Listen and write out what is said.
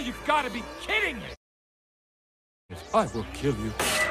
you've got to be kidding me! I will kill you.